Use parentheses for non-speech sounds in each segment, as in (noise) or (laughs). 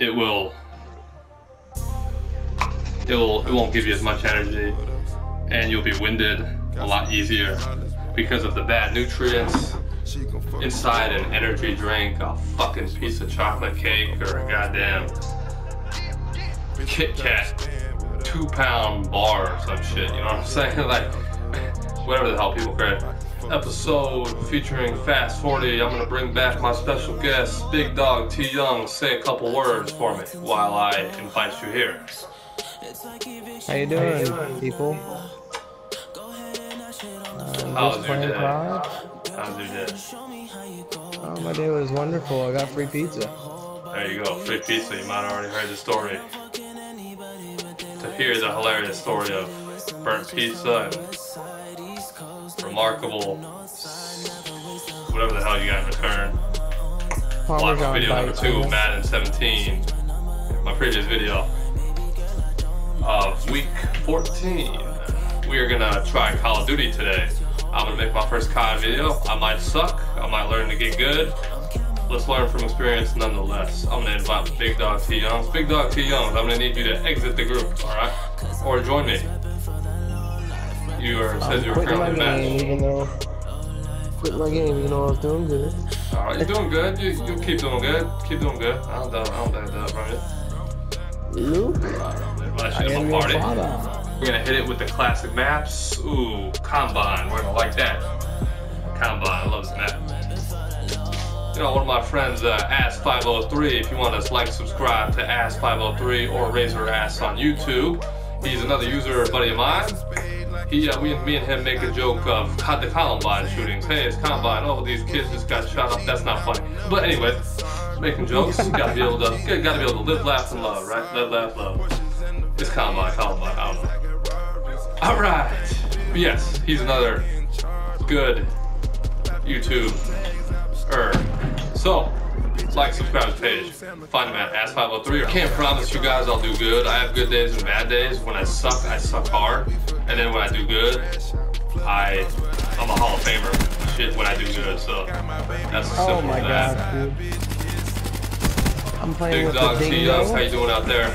it will it will it won't give you as much energy and you'll be winded a lot easier because of the bad nutrients inside an energy drink, a fucking piece of chocolate cake, or a goddamn Kit Kat two pound bar or some shit. You know what I'm (laughs) saying? Like whatever the hell people create. Episode featuring Fass 40. I'm gonna bring back my special guest, Big Dog T Young. Say a couple words for me while I invite you here. How you doing, people? Uh, How's just your day? COD. How's your day? Oh, my day was wonderful. I got free pizza. There you go, free pizza. You might have already heard the story. To hear the hilarious story of burnt pizza and remarkable, whatever the hell you got in return. Watch video number two. Madden 17. My previous video of week 14. We are gonna try Call of Duty today. I'm gonna make my first COD video. I might suck. I might learn to get good. Let's learn from experience nonetheless. I'm gonna invite Big Dog T Youngs. Big Dog T Youngs, I'm gonna need you to exit the group, alright? Or join me. You are says I'm you're quitting my currently game, even though quit my game, even though I was doing good. Alright, you're doing good. You, you keep doing good. Keep doing good. I don't doubt, I don't doubt that from you. Luke, I you am your party. father. We're gonna hit it with the classic maps. Ooh, Combine. We're gonna like that. Combine. I love this map. You know, one of my friends, uh, Ass503. If you want to like, subscribe to Ass503 or Razor Ass on YouTube. He's another user buddy of mine. He, uh, we, me and him make a joke of the Columbine shootings. Hey, it's Columbine. Oh, these kids just got shot up. That's not funny. But anyway, making jokes. Gotta be able to, gotta be able to live, laugh, and love, right? Live, laugh, love. It's Columbine, Columbine. I don't know. All right. Yes, he's another good YouTube. Er. So, like, subscribe to page. Find him at Ass503. I can't promise you guys I'll do good. I have good days and bad days. When I suck, I suck hard. And then when I do good, I I'm a Hall of Famer. Shit, when I do good. So that's as Oh simple my as that. gosh. I'm playing Big with dog the Youngs, how you doing out there?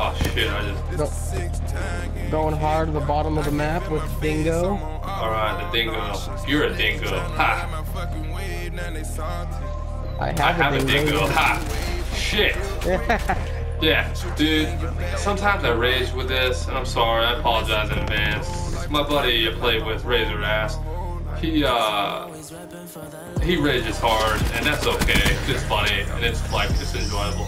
Oh shit, I just Go- going hard to the bottom of the map with dingo. Alright, the dingo. You're a dingo. Ha! I have, I have a a dingo. dingo. Ha! Shit! (laughs) Yeah, dude. Sometimes I rage with this, and I'm sorry. I apologize in advance. My buddy I played with, Razor Ass, he uh, he rages hard, and that's okay. It's funny, and it's like it's enjoyable.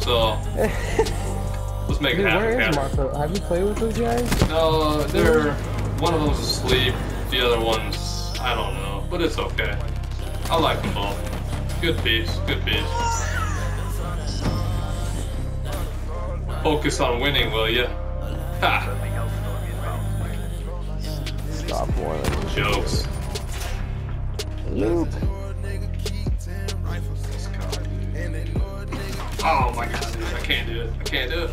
So (laughs) let's make it happen. where is Marco? Have you played with those guys? No, they're one of them's asleep, the other one's I don't know, but it's okay. I like them both. Good piece, good piece. Focus on winning, will ya? Ha! Stop one. Jokes. Oh my god, I can't do it. I can't do it.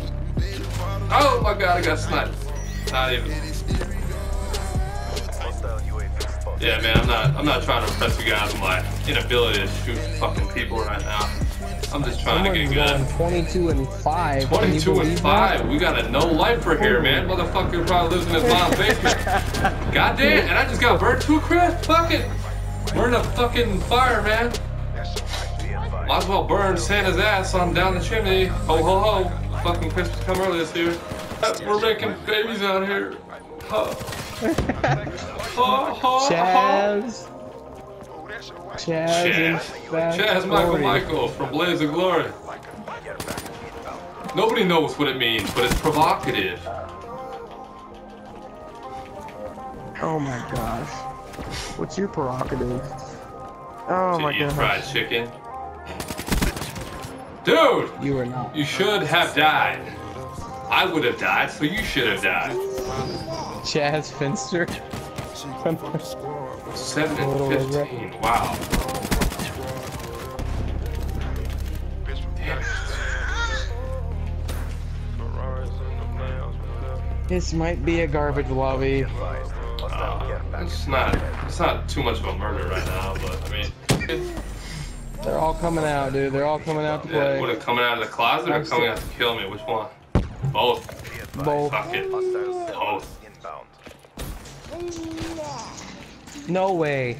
Oh my god, I got sniped. Not even. Yeah, man, I'm not. I'm not trying to impress you guys with my inability to shoot fucking people right now. I'm just trying to Someone's get good. going 22 and 5. 22 and believe 5. We got a no life lifer here, man. Motherfucker probably lives in his mom's basement. (laughs) God damn, and I just got burnt to a crisp. Fuck it. We're in a fucking fire, man. Might as well burn Santa's ass on down the chimney. Ho ho ho. Fucking Christmas come early this year. We're making babies out here. Huh. (laughs) Ho, ho, ho. Chaz. Chaz Chaz. Michael Michael from Blades of Glory. Nobody knows what it means, but it's provocative. Oh my gosh. What's your prerogative? Oh to my eat gosh. fried chicken. Dude, You are not. you should have died. I would have died, so you should have died. Chaz Finster. (laughs) (laughs) Seven and fifteen. Wow. This might be a garbage lobby. Uh, it's not. It's not too much of a murder right now, but I mean, it, They're all coming out, dude. They're all coming out to Yeah, play. what, are coming out of the closet or I'm coming out to kill me? Which one? Both. Both. Fuck it. Both. No way.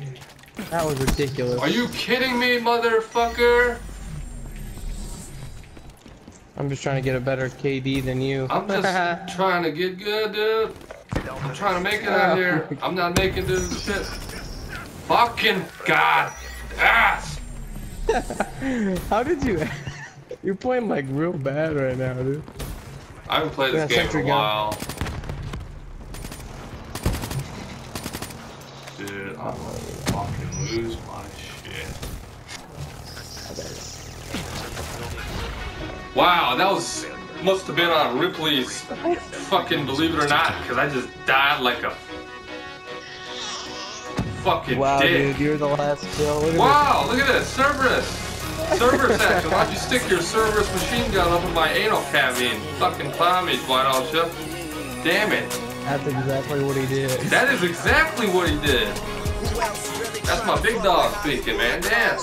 That was ridiculous. Are you kidding me, motherfucker? I'm just trying to get a better KD than you. I'm just (laughs) trying to get good, dude. I'm trying to make it out oh. here. I'm not making this shit. Fucking god ass. (laughs) How did you? (laughs) You're playing like real bad right now, dude. I haven't played this Yeah, game in a gun. Dude, I'm gonna fucking lose my shit. Wow, that was must have been on Ripley's fucking believe it or not, because I just died like a fucking Wow, dick. dude, you're the last kill. Look Wow, look at this, Cerberus! Cerberus action. Why'd you stick your Cerberus machine gun up in my anal cavity and fucking clown me, why don't you? Damn it. This. That's exactly what he did. That is exactly what he did. That's my big dog speaking, man. Damn.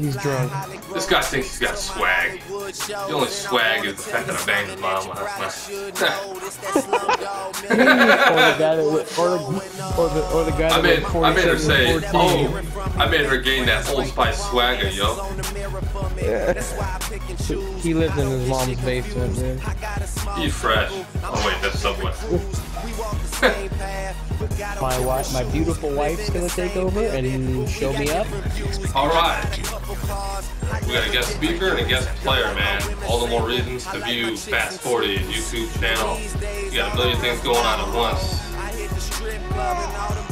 He's drunk. This guy thinks he's got swag. The only swag is the fact that I banged his mom last or the guy that, or the, or the, or the guy I that made, went I made her say, oh, I made her gain that Old Spice swagger, yo. He lived in his mom's basement, dude. Eat fresh. Oh wait, that's Subway. (laughs) (laughs) My wife, my beautiful wife's gonna take over and show me up. All right. We got a guest speaker and a guest player, man. All the more reasons to view Fass 40 YouTube channel. You got a million things going on at once.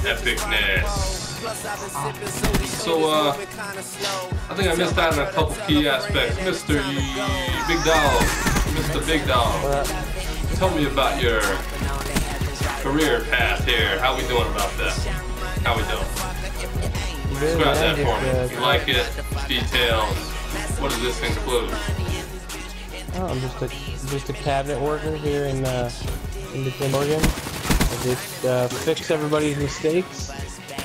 Epicness. So, uh, I think I missed out on a couple key aspects. Mr. Big Dog. Mr. Big Dog. Tell me about your career path here. How we doing about that? How we doing? really, Describe that for me. You like it? Details. What does this include? oh, I'm just a just a cabinet worker here in uh, in the Oregon. I just uh, fix everybody's mistakes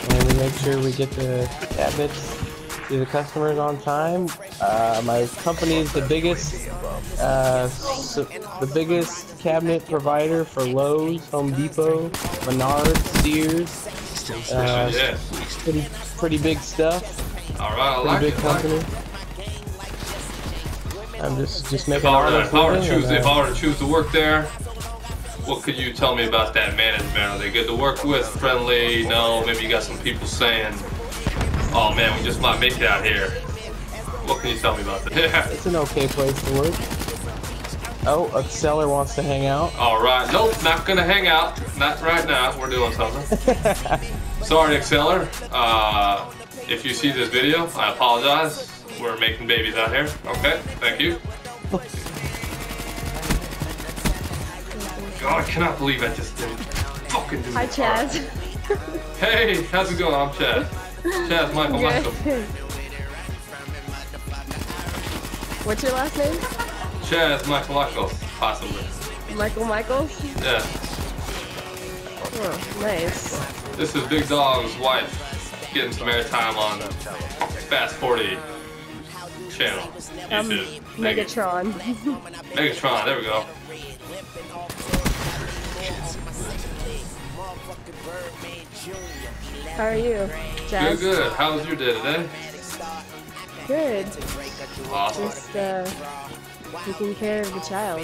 and we make sure we get the cabinets to the customers on time. Uh, my company is the biggest uh, s the biggest cabinet provider for Lowe's, Home Depot, Menards, Sears. Uh, yeah. pretty pretty big stuff. All right, I Pretty like big it. Like company. it. I'm just just If making I, were if, I were to choose, if uh, I were to choose to work there, what could you tell me about that management? Are they good to work with? Friendly? No? Maybe you got some people saying, "Oh man, we just might make it out here." What can you tell me about that? (laughs) It's an okay place to work. Oh, a seller wants to hang out. All right. Nope, not gonna hang out. Not right now. We're doing something. (laughs) Sorry, Exceller. Uh, if you see this video, I apologize. We're making babies out here. Okay, thank you. God, I cannot believe I just did fucking do Hi, it. Chaz. Hey, how's it going? I'm Chad. (laughs) Chaz Michael Michael. What's your last name? Chaz Michael Michael, possibly. Michael Michaels? Yeah. Oh, nice. This is Big Dog's wife getting some airtime on Fass 40 channel. Um, YouTube. Megatron. (laughs) Megatron, there we go. How are you, Good, good. How was your day today? Good. Awesome. Just uh, taking care of the child,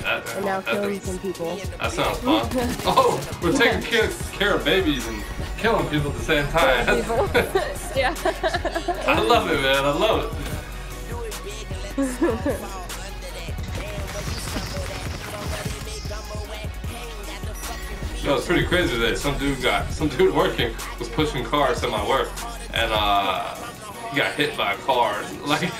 That, and now that, killing some people. that sounds fun. (laughs) Oh, we're taking care, care of babies and killing people at the same time. (laughs) Yeah. I love it, man. I love it. No, it's pretty crazy today. Some dude got some dude working was pushing cars to my work, and uh, he got hit by a car. (laughs) Like,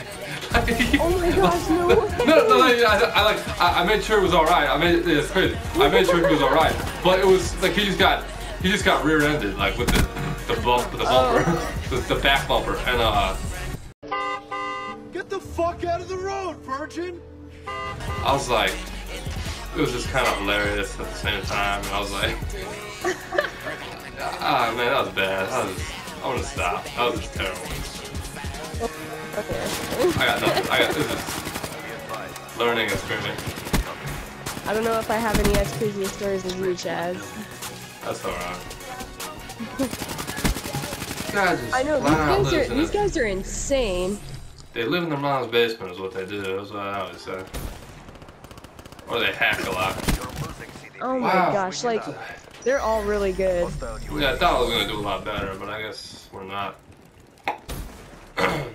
oh my (laughs) gosh, no. no, no, no, I, I like, I, I made sure it was all right. I made it's crazy. I made sure he was all right, but it was like he just got, he just got rear-ended, like with the, the bump, the bumper, (laughs) the, the back bumper, and uh, Get the fuck out of the road, virgin! I was like, it was just kind of hilarious at the same time, and I was like, (laughs) ah, man, that was bad. I was, I want to stop. That was just terrible. Okay. I got nothing. I got this is learning experience. I don't know if I have any as crazy stories as you, Chaz. That's alright. Guys I know these guys are these guys are insane. They live in their mom's basement is what they do. That's what I always say. Or they hack a lot. Oh my Wow. gosh, like they're all really good. Yeah, I thought I was gonna do a lot better, but I guess we're not. (clears throat)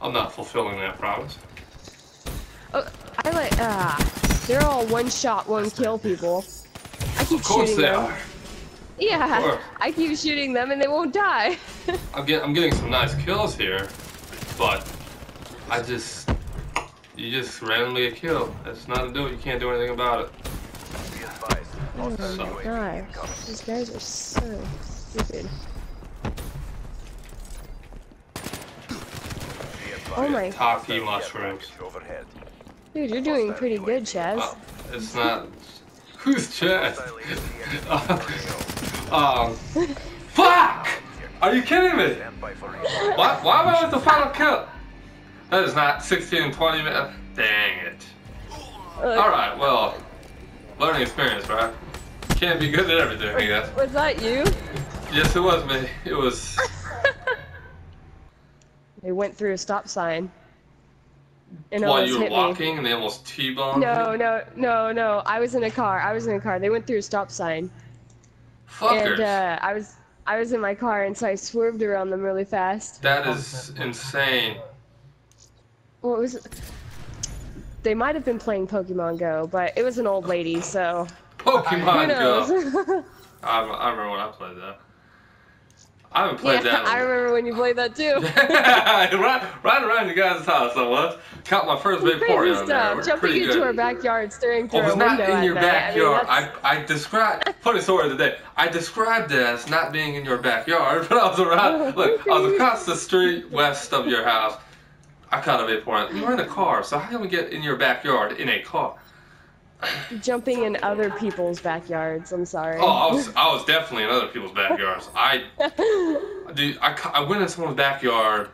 I'm not fulfilling that promise. Oh, I like ah, they're all one shot, one kill people. I keep Of course shooting they them. are. Yeah. I keep shooting them and they won't die. (laughs) I'm getting I'm getting some nice kills here, but I just you just randomly get killed. That's not a do. You can't do anything about it. oh So- my gosh, these guys are so stupid. Oh my, Taki mushrooms. dude, you're doing pretty good, Chaz. Uh, it's not. Who's Chad? (laughs) um. Fuck! Are you kidding me? Why, why am I with the final kill? That is not 16 and 20 minutes. Dang it. Look, Alright, well, learning experience, right? Can't be good at everything, I guess. Was that you? Yes, it was me. It was. They went through a stop sign. And While you were hit me. walking and they almost T-boned No, no, no, no. I was in a car. I was in a car. They went through a stop sign, Fuckers. and uh, I was I was in my car, and so I swerved around them really fast. That is insane. What was? They might have been playing Pokemon Go, but it was an old lady, so Pokemon Go. knows? (laughs) I, I remember when I played that. I haven't played yeah, that. (laughs) I remember when you played that too. (laughs) right, right around your guys' house, I was. Caught my first Crazy Vaporeon there. stuff. We're Jumping into good. our backyard, staring Oh, through it a was not in your night. I mean, backyard. I, I described, funny story of the day. I described it as not being in your backyard, (laughs) but I was around, oh, look, I was across the street west of your house. I caught a Vaporeon. You were in a car, so how can we get in your backyard in a car? Jumping in other people's backyards. I'm sorry. Oh, I was, I was definitely in other people's backyards. I, (laughs) dude, I, I went in someone's backyard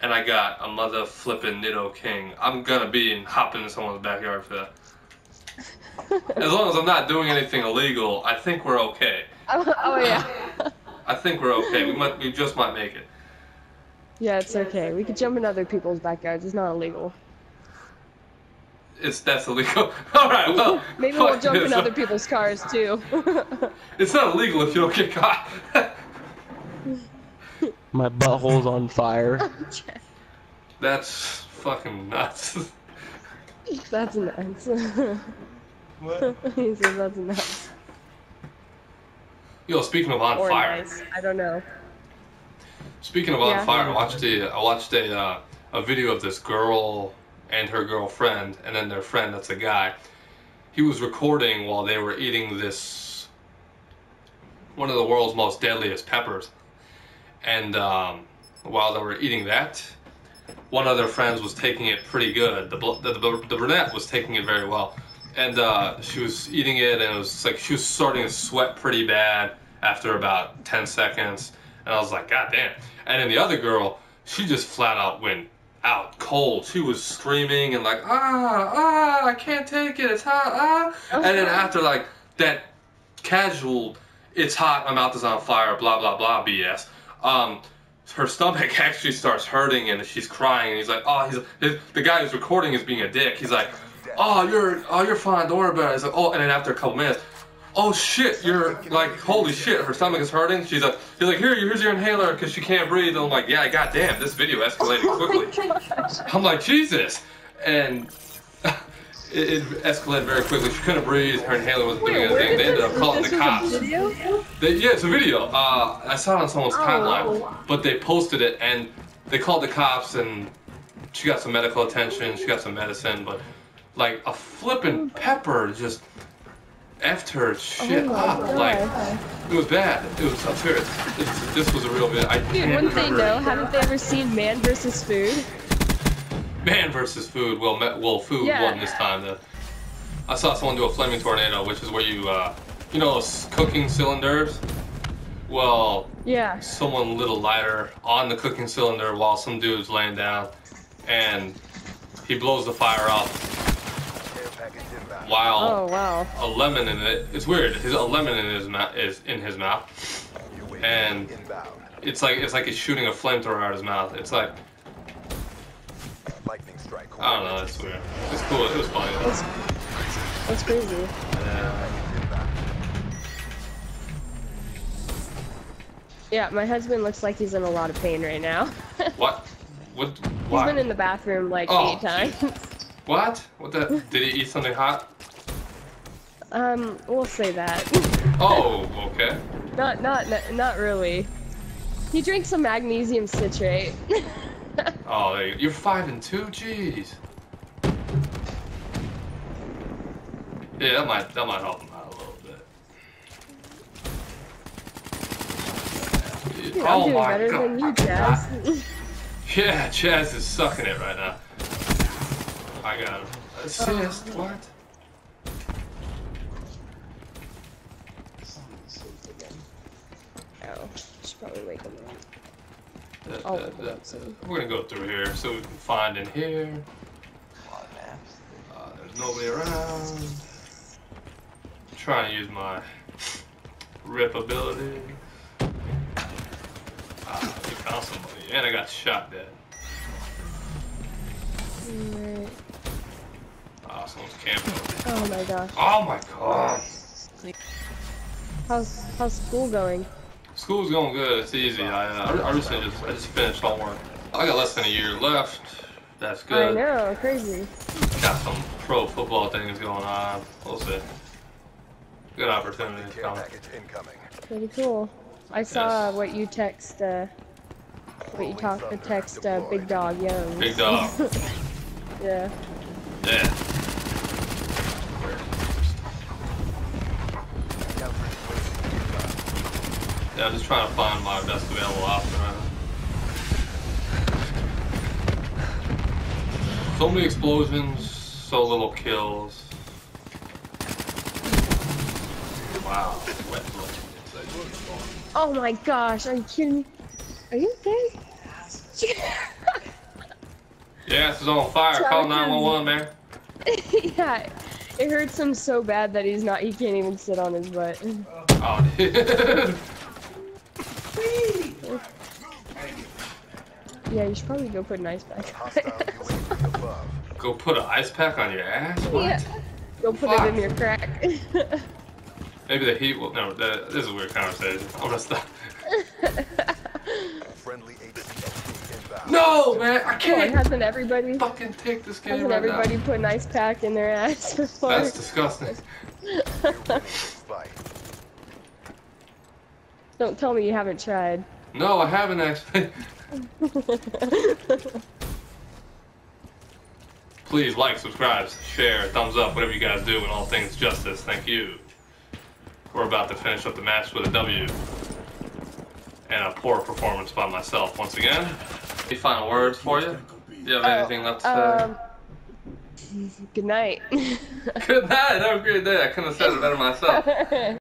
and I got a mother flipping Nidoking. I'm gonna be in hopping in someone's backyard for that. (laughs) As long as I'm not doing anything illegal, I think we're okay. (laughs) oh, oh, yeah. I think we're okay. We might, we just might make it. Yeah, it's okay. We could jump in other people's backyards. It's not illegal. It's that's illegal. (laughs) All right, well, (laughs) Maybe we'll jump this. in other people's cars too. (laughs) It's not illegal if you don't get caught. My butthole's on fire. that's fucking nuts. that's nuts. what? he says that's nuts. Yo, speaking of on Or fire. nice. I don't know. Speaking of on Yeah. fire, I watched a I watched a uh, a video of this girl and her girlfriend, and then their friend that's a guy. He was recording while they were eating this one of the world's most deadliest peppers, and um, while they were eating that, one of their friends was taking it pretty good. The the, the, the brunette was taking it very well, and uh, she was eating it, and it was like she was starting to sweat pretty bad after about ten seconds. And I was like, God damn. And then the other girl, she just flat out went out cold. She was screaming and like, ah, ah, I can't take it. It's hot, ah. And then after like that casual, it's hot, my mouth is on fire, blah, blah, blah BS. Um, her stomach (laughs) actually starts hurting and she's crying and he's like, oh, he's, his, the guy who's recording is being a dick. He's like, oh, you're, oh, you're fine, don't worry about it. He's like, oh, and then after a couple minutes, oh shit, you're like, holy shit, her stomach is hurting. She's like, he's like, here, here's your inhaler because she can't breathe. And I'm like, yeah, goddamn, this video escalated quickly. (laughs) I'm like, Jesus. And (laughs) it, it escalated very quickly. She couldn't breathe. Her inhaler wasn't doing Wait, where anything. did They ended up calling the this was a cops. video? They, yeah, it's a video. Uh, I saw it on someone's Oh. timeline, but they posted it and they called the cops and she got some medical attention. She got some medicine, but like a flippin' pepper just effed her shit Oh up. God. Like it was bad. It was I'm serious. This, this was a real bit. I Dude, can't wouldn't they know? Haven't they ever seen Man vs. Food? Man versus food. Well, me, well, food Yeah. won this time. The, I saw someone do a flaming tornado, which is where you, uh, you know, those cooking cylinders Well, Yeah. someone lit a lighter on the cooking cylinder while some dude's laying down, and he blows the fire up while Oh wow. a lemon in it. It's weird. His a lemon in his mouth is in his mouth, and it's like it's like he's shooting a flamethrower out of his mouth. It's like Lightning strike. I don't know. It's weird. It's cool. It was funny. That's, that's crazy. Yeah. Yeah, my husband looks like he's in a lot of pain right now. (laughs) What? What? Why? He's been in the bathroom like Oh, eight times. (laughs) What? What the? Did he eat something hot? Um, we'll say that. (laughs) Oh, okay. not, not, not really. He drinks some magnesium citrate. (laughs) Oh, there you you're five and two. Jeez. Yeah, that might that might help him out a little bit. Dude, oh I'm doing better god. than you, Jazz. (laughs) Yeah, Chaz is sucking it right now. I got him. Assist? What? oh, should probably wake him up. Uh, I'll uh, uh. We're gonna go through here so we can find in here. Uh, there's nobody around. trying to use my rip ability. Ah, we found somebody, and I got shot dead. Alright. Ah, someone's camping. Oh my gosh. Oh my god. How's how's school going? School's going good. It's easy. I, uh, I recently just I just finished homework. I got less than a year left. That's good. I know, crazy. Got some pro football things going on. We'll see. Good opportunity Care coming. Pretty cool. I saw Yes. what you text. Uh, what you talk uh, text uh, Big Dog Young. Big dog. (laughs) yeah. Yeah. Yeah, I'm just trying to find my best available option right now. So many explosions, so little kills. Wow. Oh my gosh, are you kidding me? Are you okay? (laughs) Yeah, this is on fire. Call 911, man. (laughs) yeah, it hurts him so bad that he's not. He can't even sit on his butt. Oh, (laughs) dude. Yeah, you should probably go put an ice pack. Hostile UAV above. Go put an ice pack on your ass? What? yeah. Go put Fuck. it in your crack. (laughs) Maybe the heat will. No, that, this is a weird conversation. I'm gonna stop. (laughs) Friendly HCXD inbound. No, man, I can't hasn't everybody? fucking take this game Hasn't right everybody now. put an ice pack in their ass (laughs) before? That's disgusting. You're winning this fight. Don't tell me you haven't tried. No, I haven't actually. (laughs) Please like, subscribe, share, thumbs up, whatever you guys do in all things justice. Thank you. We're about to finish up the match with a W. And a poor performance by myself once again. Any final words for you? Do you have anything left to say? Um, good night. (laughs) Good night. Have a great day. I couldn't have said it better myself. (laughs)